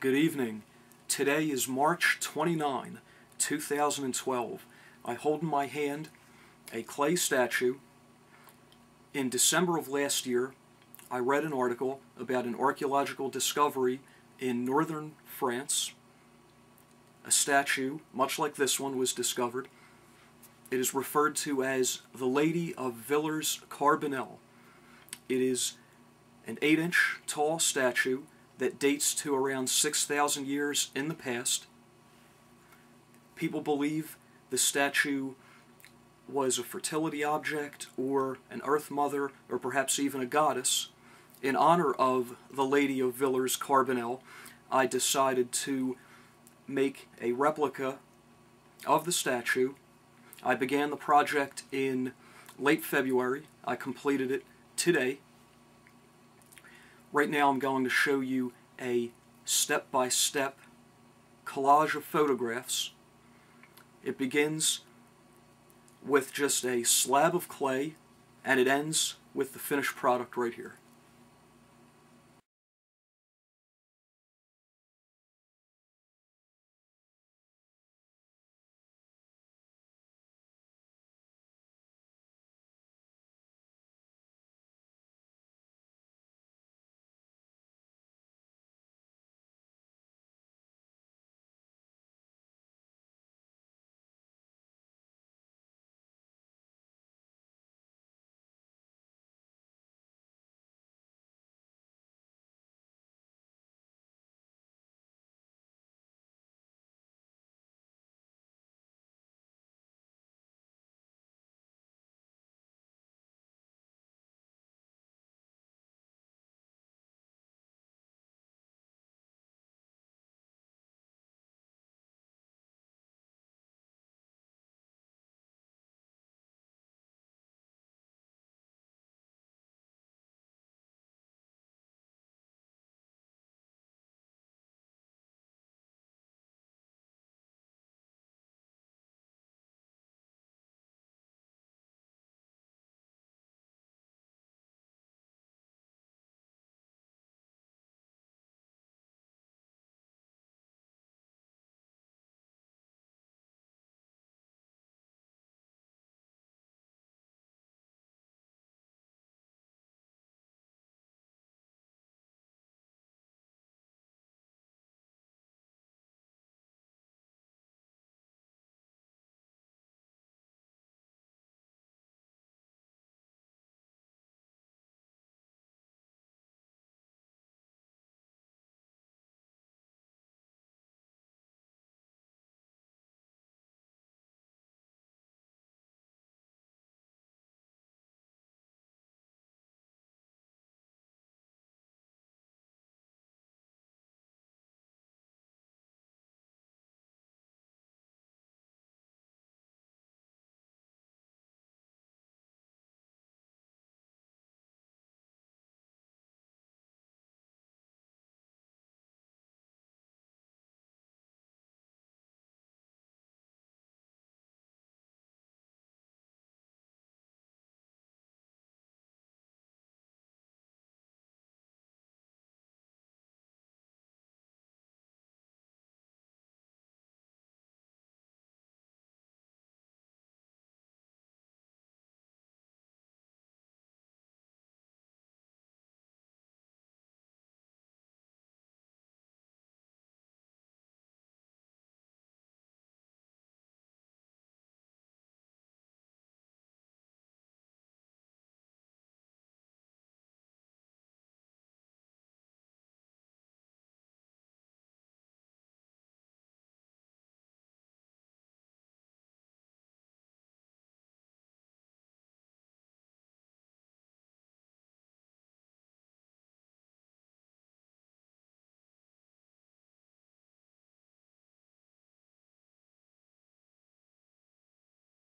Good evening. Today is March 29, 2012. I hold in my hand a clay statue. In December of last year, I read an article about an archaeological discovery in northern France. A statue, much like this one, was discovered. It is referred to as the Lady of Villers Carbonnel. It is an 8 inch tall statue that dates to around 6,000 years in the past. People believe the statue was a fertility object or an earth mother or perhaps even a goddess. In honor of the Lady of Villers Carbonnel, I decided to make a replica of the statue. I began the project in late February. I completed it today. Right now I'm going to show you a step-by-step -step collage of photographs. It begins with just a slab of clay and it ends with the finished product right here.